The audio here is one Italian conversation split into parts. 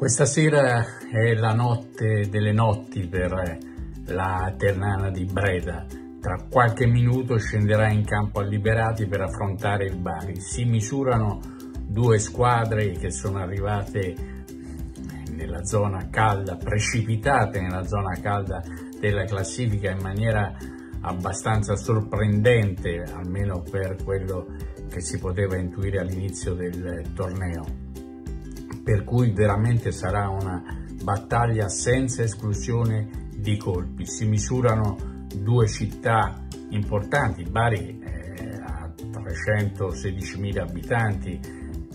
Questa sera è la notte delle notti per la Ternana di Breda. Tra qualche minuto scenderà in campo a Liberati per affrontare il Bari. Si misurano due squadre che sono arrivate nella zona calda, precipitate nella zona calda della classifica in maniera abbastanza sorprendente, almeno per quello che si poteva intuire all'inizio del torneo per cui veramente sarà una battaglia senza esclusione di colpi. Si misurano due città importanti, Bari eh, ha 316.000 abitanti,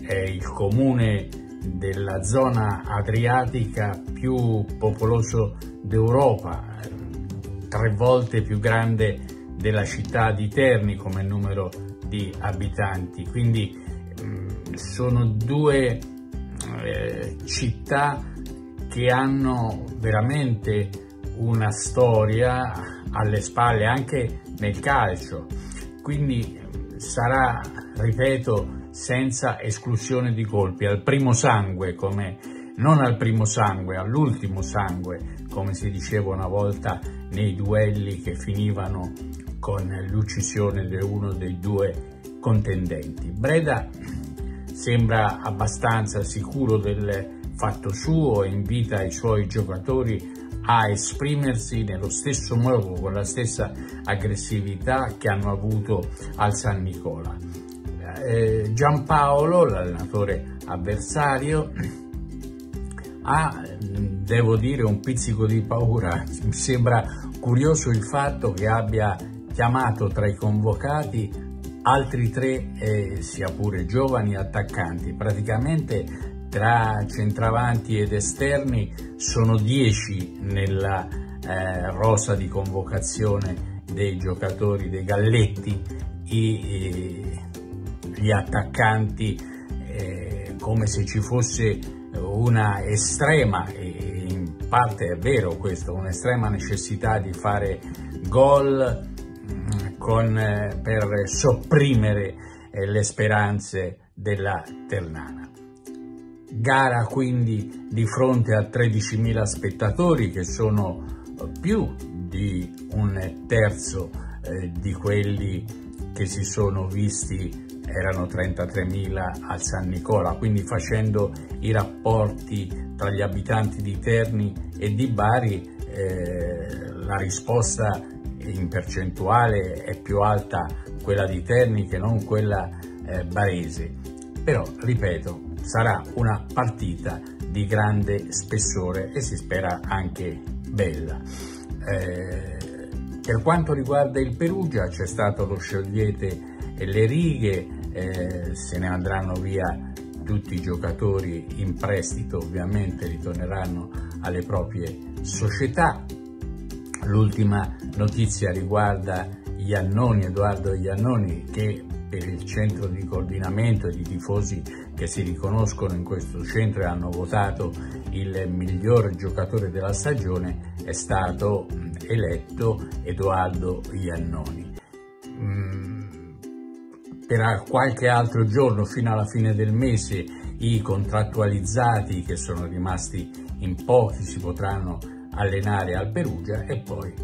è il comune della zona adriatica più popoloso d'Europa, tre volte più grande della città di Terni come numero di abitanti, quindi mh, mm, sono due eh, città che hanno veramente una storia alle spalle anche nel calcio, quindi sarà, ripeto, senza esclusione di colpi, al primo sangue, come, non al primo sangue, all'ultimo sangue, come si diceva una volta nei duelli che finivano con l'uccisione di uno dei due contendenti. Breda sembra abbastanza sicuro del fatto suo e invita i suoi giocatori a esprimersi nello stesso modo, con la stessa aggressività che hanno avuto al San Nicola. Eh, Giampaolo, l'allenatore avversario, ha, devo dire, un pizzico di paura. Mi sembra curioso il fatto che abbia chiamato tra i convocati altri tre, eh, sia pure giovani attaccanti, praticamente tra centravanti ed esterni sono dieci nella eh, rosa di convocazione dei giocatori dei Galletti, i, eh, gli attaccanti eh, come se ci fosse una estrema, e in parte è vero questo, un'estrema necessità di fare gol con, eh, per sopprimere eh, le speranze della Ternana. Gara quindi di fronte a 13.000 spettatori che sono più di un terzo eh, di quelli che si sono visti erano 33.000 al San Nicola, quindi facendo i rapporti tra gli abitanti di Terni e di Bari eh, la risposta in percentuale è più alta quella di Terni che non quella eh, barese, però ripeto sarà una partita di grande spessore e si spera anche bella. Eh, per quanto riguarda il Perugia c'è stato lo sciogliete e le righe, eh, se ne andranno via tutti i giocatori in prestito ovviamente ritorneranno alle proprie società, L'ultima notizia riguarda Iannoni, Edoardo Iannoni, che per il centro di coordinamento di tifosi che si riconoscono in questo centro e hanno votato il miglior giocatore della stagione è stato eletto Edoardo Iannoni. Per qualche altro giorno, fino alla fine del mese, i contrattualizzati che sono rimasti in pochi si potranno allenare al Perugia e poi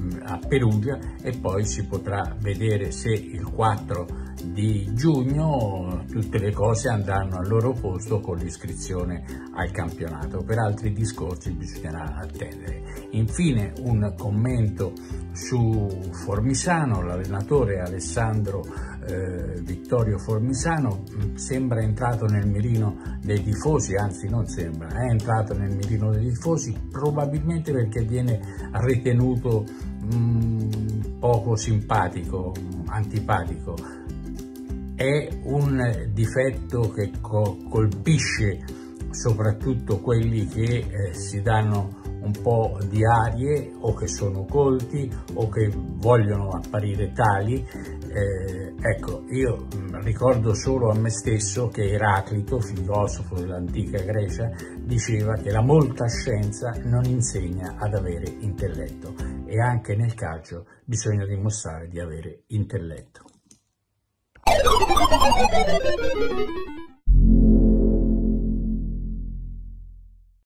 mm, a Perugia e poi si potrà vedere se il 4 di giugno tutte le cose andranno al loro posto con l'iscrizione al campionato. Per altri discorsi bisognerà attendere. Infine un commento su Formisano, l'allenatore Alessandro eh, Vittorio Formisano sembra entrato nel mirino dei tifosi, anzi non sembra, è entrato nel mirino dei tifosi probabilmente perché viene ritenuto mm, poco simpatico, antipatico. È un difetto che co colpisce soprattutto quelli che eh, si danno un po' di arie o che sono colti o che vogliono apparire tali. Eh, ecco, io mm, ricordo solo a me stesso che Eraclito, filosofo dell'antica Grecia, diceva che la molta scienza non insegna ad avere intelletto e anche nel calcio bisogna dimostrare di avere intelletto.